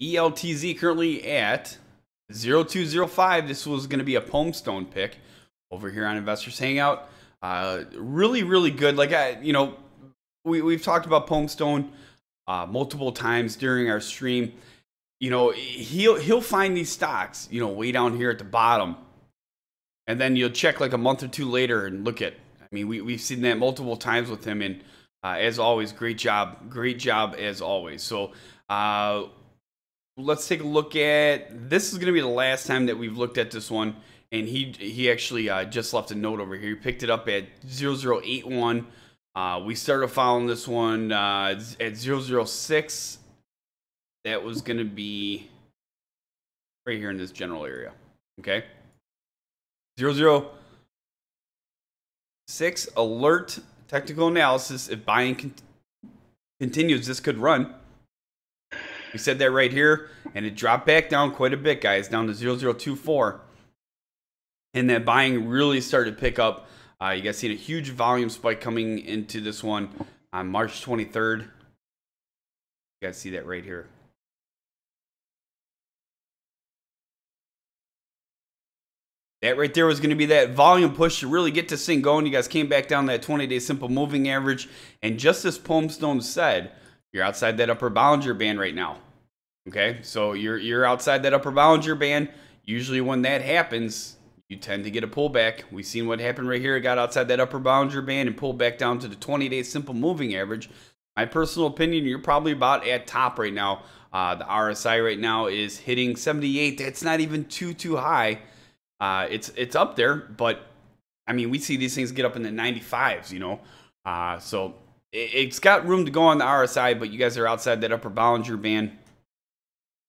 ELTZ currently at 0205. This was going to be a Pomestone pick over here on Investors Hangout. Uh, really, really good. Like I, you know, we we've talked about Pomestone uh, multiple times during our stream. You know, he'll he'll find these stocks, you know, way down here at the bottom, and then you'll check like a month or two later and look at. I mean, we we've seen that multiple times with him, and uh, as always, great job, great job as always. So. Uh, let's take a look at this is going to be the last time that we've looked at this one. And he he actually uh, just left a note over here. He picked it up at 0081 uh, we started following this one uh, at 006 that was going to be right here in this general area okay? 006 alert technical analysis. If buying con- continues this could run we said that right here, and it dropped back down quite a bit, guys, down to 0024. And that buying really started to pick up. Uh, you guys seen a huge volume spike coming into this one on March 23rd. You guys see that right here. That right there was going to be that volume push to really get this thing going. You guys came back down that 20 day simple moving average. And just as Palmstone said, you're outside that upper Bollinger Band right now. Okay, so you're you're outside that upper Bollinger Band. Usually, when that happens, you tend to get a pullback. We've seen what happened right here. It got outside that upper Bollinger Band and pulled back down to the 20-day simple moving average. My personal opinion, you're probably about at top right now. Uh, the RSI right now is hitting 78. That's not even too too high. Uh, it's it's up there, but I mean, we see these things get up in the 95s. You know, uh, so it's got room to go on the RSI, but you guys are outside that upper Bollinger Band.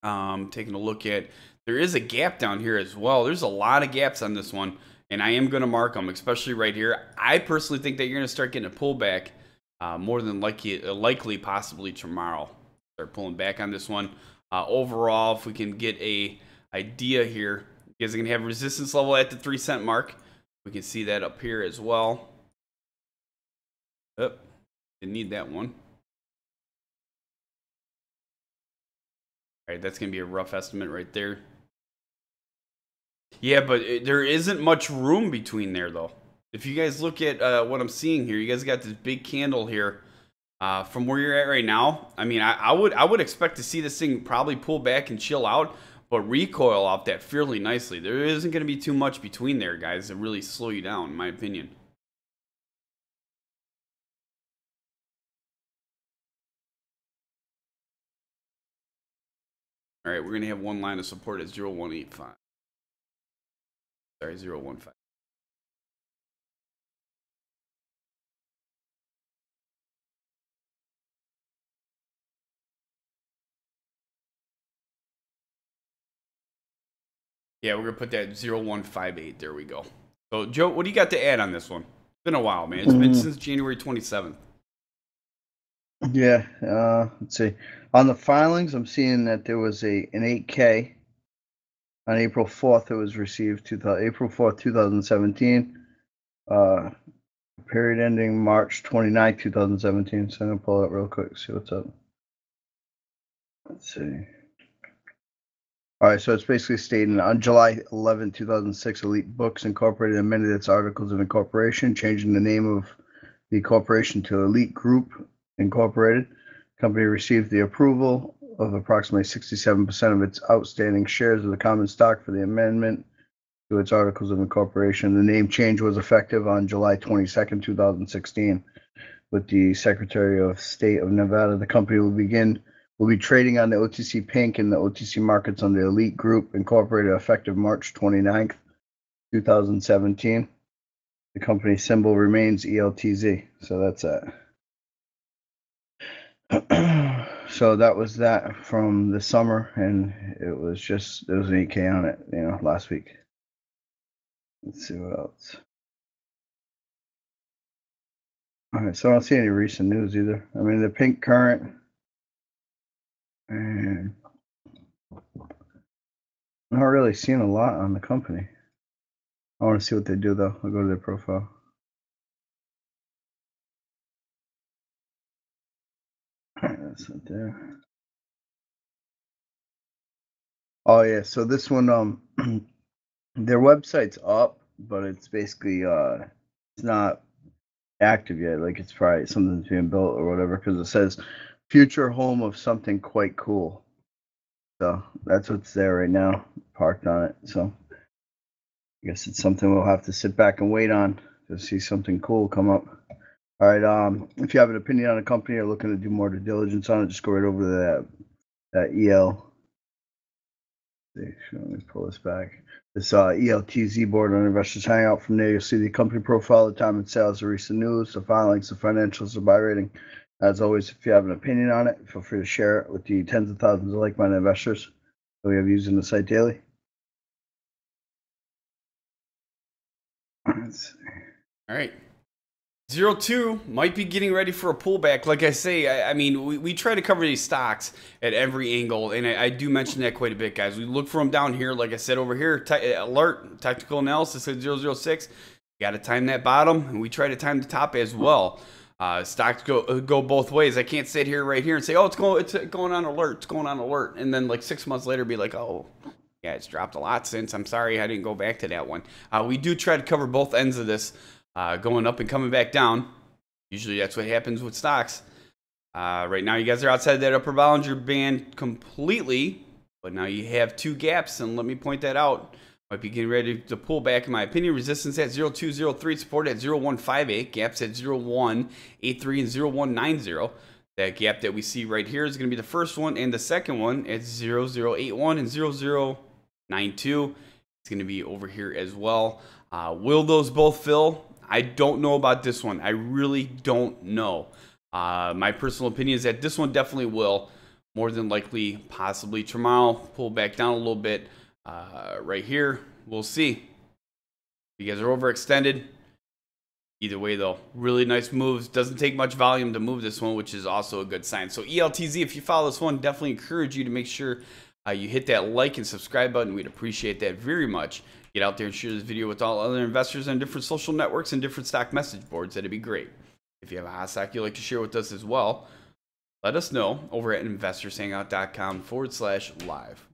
Um, taking a look at, there is a gap down here as well. There's a lot of gaps on this one, and I am going to mark them, especially right here. I personally think that you're going to start getting a pullback uh, more than likely, uh, likely possibly tomorrow. Start pulling back on this one. Uh, overall, if we can get a idea here, you guys are going to have resistance level at the three cent mark. We can see that up here as well. Yep. Didn't need that one. All right, that's going to be a rough estimate right there. Yeah, but it, there isn't much room between there, though. If you guys look at uh, what I'm seeing here, you guys got this big candle here. Uh, from where you're at right now, I mean, I, I, would I would expect to see this thing probably pull back and chill out, but recoil off that fairly nicely. There isn't going to be too much between there, guys, to really slow you down, in my opinion. All right, we're going to have one line of support at 0185. Sorry, 015. Yeah, we're going to put that 0158. There we go. So, Joe, what do you got to add on this one? It's been a while, man. It's been mm. since January 27th. Yeah, uh, let's see. On the filings, I'm seeing that there was a an 8K on April 4th. It was received. April 4th, 2017. Uh, period ending March 29th, 2017. So I'm gonna pull it real quick. See what's up. Let's see. All right, so it's basically stating on July 11, 2006, Elite Books Incorporated amended its articles of incorporation, changing the name of the corporation to Elite Group Incorporated. The company received the approval of approximately 67% of its outstanding shares of the common stock for the amendment to its articles of incorporation. The name change was effective on July 22nd, 2016. With the Secretary of State of Nevada, the company will begin will be trading on the OTC Pink and the OTC markets under Elite Group Incorporated effective March 29th, 2017. The company symbol remains ELTZ. So that's it. So that was that from the summer, and it was just there was an 8K on it, you know, last week. Let's see what else. All right, so I don't see any recent news either. I mean, the pink current, and not really seeing a lot on the company. I want to see what they do though. I'll go to their profile. That's right there. Oh yeah, so this one, um, their website's up, but it's basically uh, it's not active yet. Like it's probably something's being built or whatever because it says future home of something quite cool. So that's what's there right now, parked on it. So I guess it's something we'll have to sit back and wait on to see something cool come up. All right. Um, if you have an opinion on a company or looking to do more due diligence on it, just go right over to that that EL. Let me pull this back. This uh, ELTZ board on Investors Hangout. From there, you'll see the company profile, the time and sales, the recent news, the filings, the financials, the buy rating. As always, if you have an opinion on it, feel free to share it with the tens of thousands of like-minded investors that we have using the site daily. All right. Zero two might be getting ready for a pullback. Like I say, I, I mean, we, we try to cover these stocks at every angle, and I, I do mention that quite a bit, guys. We look for them down here, like I said over here. Te- alert, tactical analysis at 006. Got to time that bottom, and we try to time the top as well. Uh, stocks go uh, go both ways. I can't sit here right here and say, "Oh, it's going it's going on alert, it's going on alert," and then like six months later be like, "Oh, yeah, it's dropped a lot since. I'm sorry I didn't go back to that one." Uh, we do try to cover both ends of this uh, going up and coming back down. Usually that's what happens with stocks. Uh, right now, you guys are outside that upper Bollinger Band completely, but now you have two gaps, and let me point that out. Might be getting ready to pull back, in my opinion. Resistance at 0203, support at 0158, gaps at 0183 and 0190. That gap that we see right here is going to be the first one, and the second one at 0081 and 0092. It's going to be over here as well. Uh, will those both fill? I don't know about this one. I really don't know. Uh, my personal opinion is that this one definitely will. More than likely, possibly tomorrow, pull back down a little bit. Uh, right here, we'll see. You guys are overextended. Either way, though, really nice moves. Doesn't take much volume to move this one, which is also a good sign. So ELTZ, if you follow this one, definitely encourage you to make sure uh, you hit that like and subscribe button. We'd appreciate that very much. Get out there and share this video with all other investors on different social networks and different stock message boards. That'd be great. If you have a hot stock you'd like to share with us as well, let us know over at investorshangout.com forward slash live.